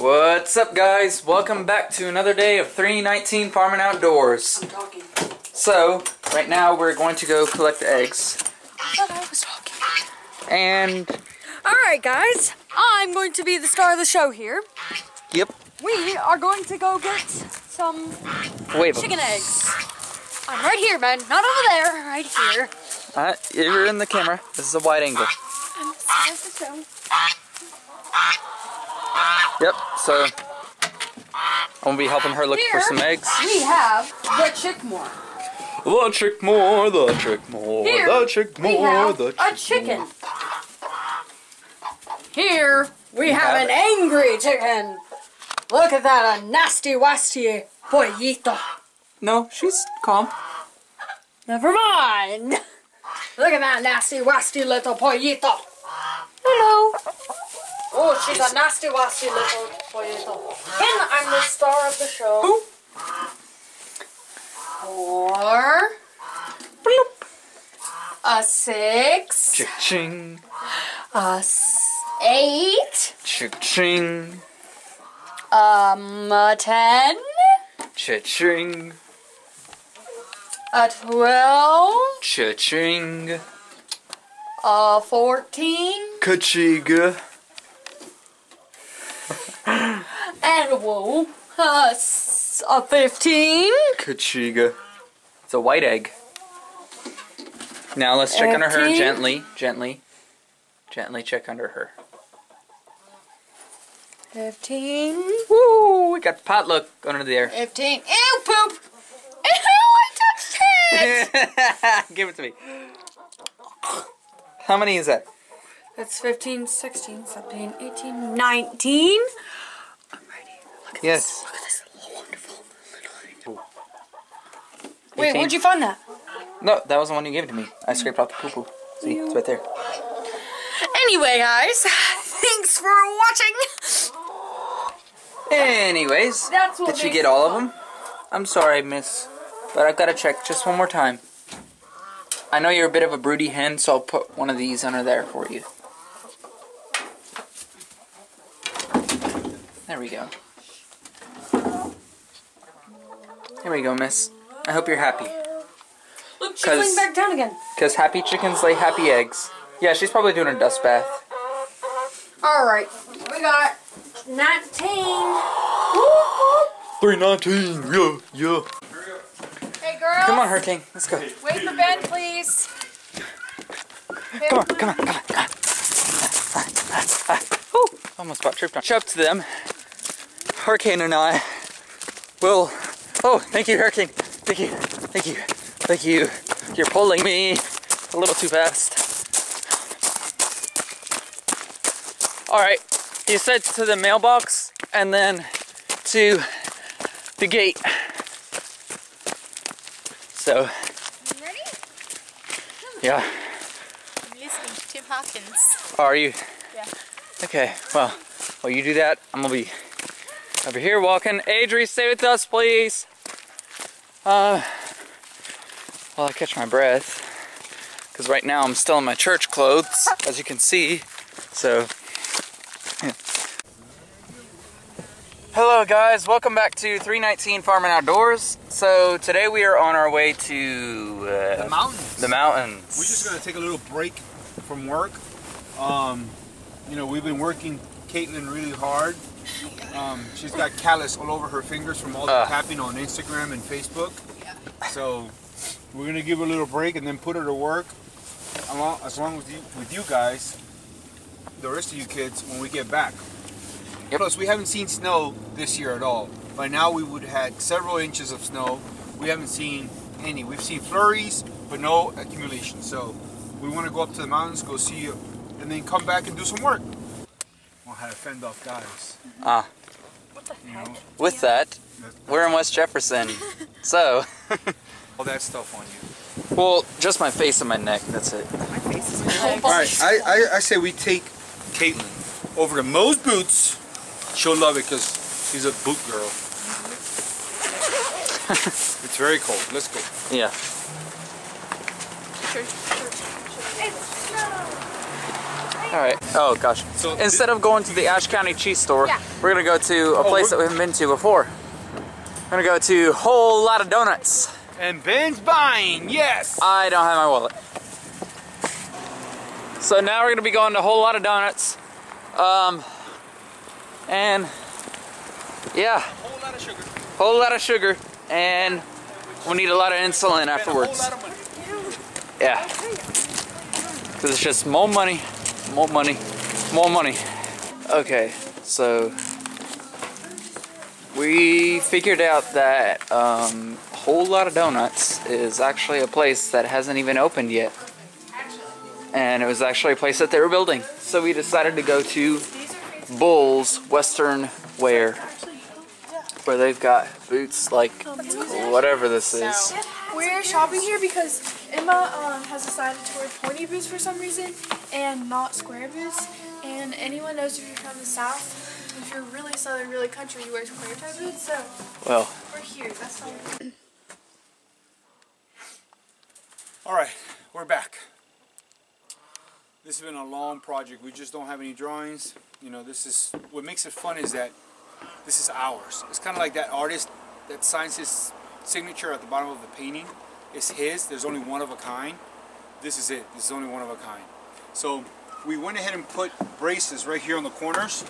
What's up guys? Welcome back to another day of 319 Farm and Outdoors. I'm talking. So, right now we're going to go collect the eggs. I I was talking. And, Alright, guys. I'm going to be the star of the show here. yep, We are going to go get some 'em. chicken eggs. I'm right here, man. Not over there. Right here. Uh, you're in the camera. This is a wide angle. I'm the star of the show. Yep, so I'm gonna be helping her look for some eggs. We have the chickmore. The chick more, the chick more, Here, the chick We more, the a chicken. Here we have have an it. angry chicken. Look at that, a nasty wasty pollito. No, she's calm. Never mind. Look at that nasty wasty little pollito. Hello. Oh, she's a nasty wasty little pollito. And I'm the star of the show. Boop. Four. Bloop. A six. Cha-ching, A eight. cha-ching, Um, a ten. cha-ching, A twelve. cha-ching, A fourteen. ka-chiga. Whoa. A, s- a fifteen. Kachiga. It's a white egg. Now let's check under her gently, gently, gently check under her. Fifteen. Woo! We got potluck under there. Fifteen. Ew, poop. Ew, I touched it. Give it to me. How many is that? That's 15, 16, 17, 18, 19. I'm ready. Look Yes. this. Look at this wonderful little egg. 18. Wait, where'd you find that? No, that was the one you gave it to me. I scraped off the poo poo. See, it's right there. Anyway, guys, thanks for watching. Anyways, That's what did you get all of them? I'm sorry, miss, but I've gotta check just one more time. I know you're a bit of a broody hen, so I'll put one of these under there for you. There we go. There we go, miss. I hope you're happy. Look, she's laying back down again. Because happy chickens lay happy eggs. Yeah, she's probably doing a dust bath. All right, we got 19. Woo-hoo. 319, yeah, yeah. Hey, girls. Come on, Hurricane, let's go. Wait for Ben, please. Come on, come on, come on, come on. Whew, almost got tripped on. Show up to them. Hurricane and I will. Oh, thank you, Hurricane. Thank you, thank you, thank you. You're pulling me a little too fast. All right, you said to the mailbox and then to the gate. So, Ready? Hmm. yeah. I'm listening to Tim Hawkins. Are you? Yeah. Okay, well, while you do that, I'm gonna be over here walking. Adri, stay with us, please. Uh, while I catch my breath, because right now I'm still in my church clothes, as you can see. So, yeah. Hello, guys. Welcome back to 319 Farm and Outdoors. So today we are on our way to uh, The mountains. the mountains. We're just gonna take a little break from work. Um, you know, we've been working Caitlin really hard. Um, she's got callus all over her fingers from all the Ugh. tapping on Instagram and Facebook. So we're gonna give her a little break and then put her to work. Along, as long with you, with you guys, the rest of you kids, when we get back. Yep. Plus, we haven't seen snow this year at all. By now, we would have had several inches of snow. We haven't seen any. We've seen flurries, but no accumulation. So, we want to go up to the mountains, go see you, and then come back and do some work. We'll to fend off guys. Ah. You know, With that, that- we're in West Jefferson. So, all that stuff on you. well, just my face and my neck. That's it. All right, I, I, I say we take Caitlin over to Moe's Boots. She'll love it because she's a boot girl. it's very cold. Let's go. Yeah. All right. Oh gosh. So Instead of going to the Ashe County cheese store, Yeah. we're gonna go to a place we're- that we haven't been to before. We're gonna go to Whole Lot of Donuts. And Ben's buying, yes! I don't have my wallet. So now we're gonna be going to a whole lot of donuts. Um, and yeah, whole lot of sugar. whole lot of sugar, and we need a lot of insulin afterwards. Yeah, because it's just more money, more money, more money. Okay, so we figured out that um, whole lot of donuts is actually a place that hasn't even opened yet. And it was actually a place that they were building. So we decided to go to Bull's Western Wear, where they've got boots like whatever this is. We're shopping here because Emma um, has decided to wear pointy boots for some reason and not square boots. And anyone knows if you're from the south, if you're really southern, really country, you wear square type boots. So Well, we're here. That's why. We're All right, we're back. This has been a long project. We just don't have any drawings. You know, this is what makes it fun is that this is ours. It's kind of like that artist that signs his signature at the bottom of the painting. It's his. There's only one of a kind. This is it. This is only one of a kind. So we went ahead and put braces right here on the corners.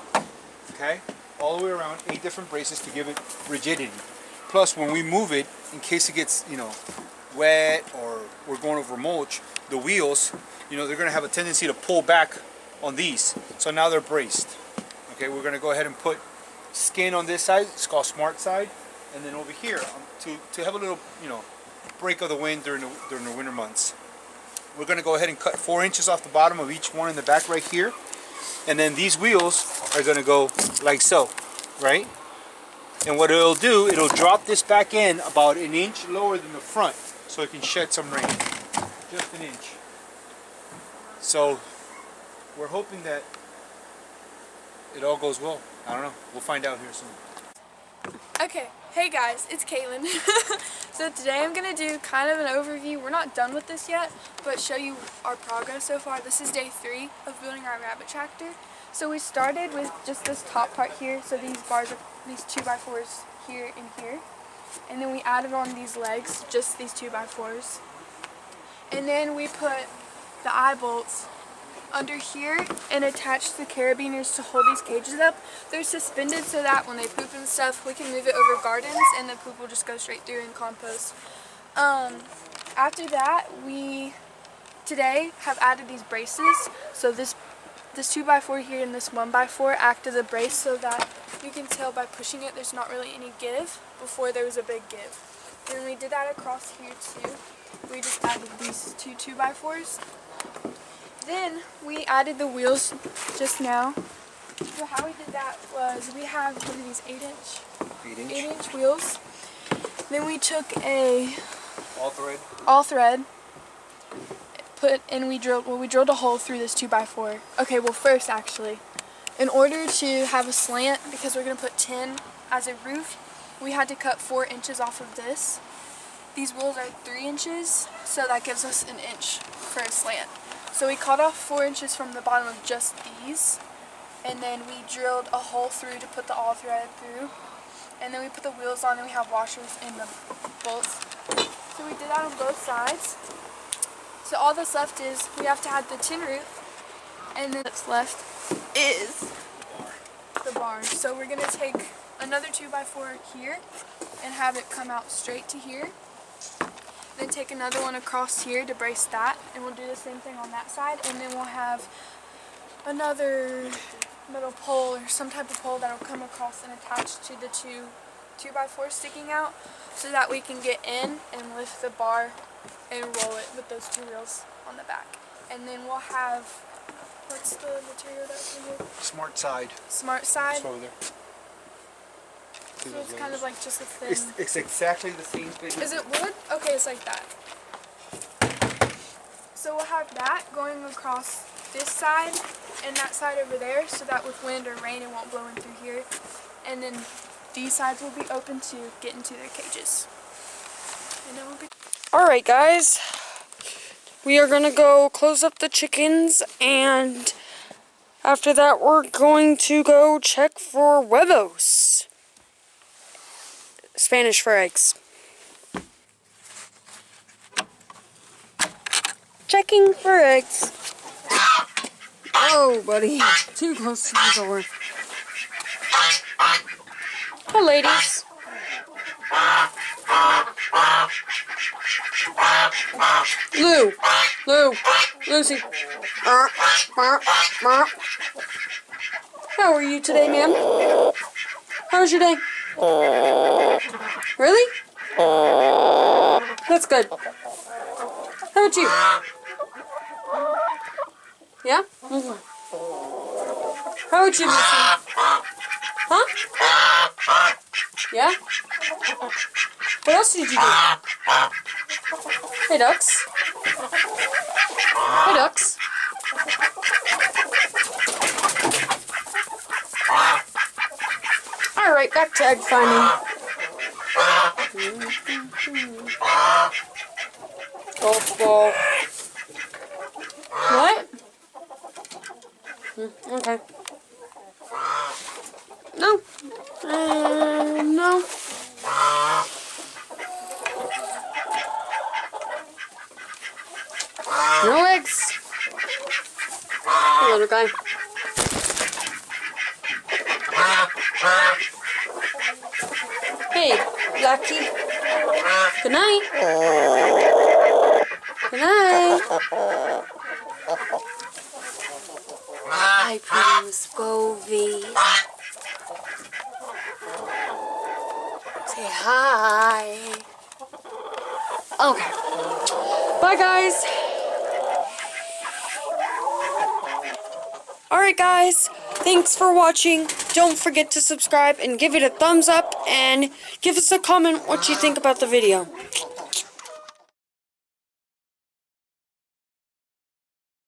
Okay, all the way around, eight different braces to give it rigidity. Plus, when we move it, in case it gets, you know, wet or we're going over mulch, the wheels, you know, they're going to have a tendency to pull back on these. So now they're braced. Okay, we're going to go ahead and put skin on this side. It's called Smart Side. And then over here, um, to, to have a little, you know, break of the wind during the, during the winter months. We're going to go ahead and cut four inches off the bottom of each one in the back right here. And then these wheels are going to go like so, right? And what it'll do, it'll drop this back in about an inch lower than the front so it can shed some rain. Just an inch. So we're hoping that it all goes well. I don't know. We'll find out here soon. Okay, hey guys, it's Caitlin. so today I'm gonna do kind of an overview. We're not done with this yet, but show you our progress so far. This is day three of building our rabbit tractor. So we started with just this top part here. So these bars are these two by fours here and here. And then we added on these legs, just these two by fours. And then we put the eye bolts under here and attach the carabiners to hold these cages up. They're suspended so that when they poop and stuff, we can move it over gardens and the poop will just go straight through and compost. Um, after that, we today have added these braces. So this this 2x4 here and this 1x4 act as a brace so that you can tell by pushing it there's not really any give before there was a big give. And we did that across here too. We just added these two 2x4s. Then we added the wheels just now. So how we did that was we have what are these 8 inch, 8 inch wheels. Then we took a All thread. all thread put and we drilled well we drilled a hole through this 2x4 okay well first actually in order to have a slant because we're going to put tin as a roof we had to cut four inches off of this these wheels are three inches so that gives us an inch for a slant so we cut off four inches from the bottom of just these and then we drilled a hole through to put the all thread through and then we put the wheels on and we have washers in the bolts so we did that on both sides. So all that's left is we have to add the tin roof, and then what's left is the barn. So we're gonna take another 2x4 here and have it come out straight to here. Then take another one across here to brace that, and we'll do the same thing on that side, and then we'll have another metal pole or some type of pole that'll come across and attach to the two 2x4 sticking out so that we can get in and lift the bar and roll it with those two wheels on the back. And then we'll have, what's the material that's in here? Smart side. Smart side. It's over there. See So it's kind of like just a thin. It's, it's exactly the same thing. Is it wood? Okay, it's like that. So we'll have that going across this side and that side over there so that with wind or rain it won't blow in through here. And then these sides will be open to get into their cages. We'll be Alright, guys. We are gonna go close up the chickens and After that, we're going to go check for huevos. Spanish for eggs. Checking for eggs. Oh, buddy. Too close to the door. Hi, ladies. Lou. Lou. Lucy. How are you today, ma'am? How was your day? Really? That's good. How about you? Yeah? How about you, Lucy? Huh? Yeah? What else did you do? Hey, ducks. Hey, ducks. Alright, back to egg finding. Golf ball. What? Hmm, Okay. No. Uh, no. No eggs. Little guy. Hey, Lucky. Good night. Good night. Hi, pretty Scovy. Say hi. Okay. Bye, guys. Alright, guys. Thanks for watching. Don't forget to subscribe and give it a thumbs up and give us a comment what you think about the video.